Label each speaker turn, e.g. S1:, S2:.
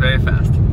S1: very fast.